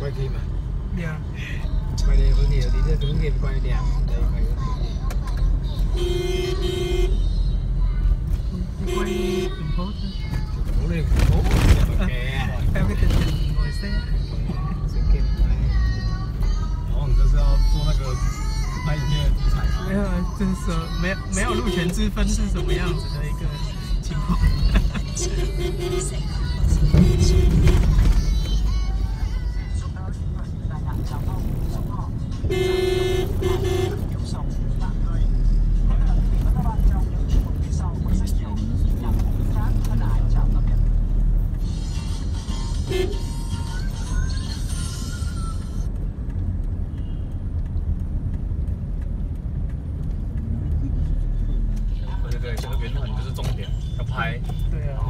quay phim à Yeah. quay đây có nhiều tí nữa hướng nghiệp quay đẹp đây quay Quay thành phố thôi. phố lên phố kè Theo cái tình hình ngồi xe. sự kiện quay 然后你就是要做那个拍影片的题材嘛。没有，就是说没有没有路权之分是什么样子的一个情况。 对，这个原本就是重点，要拍。对啊。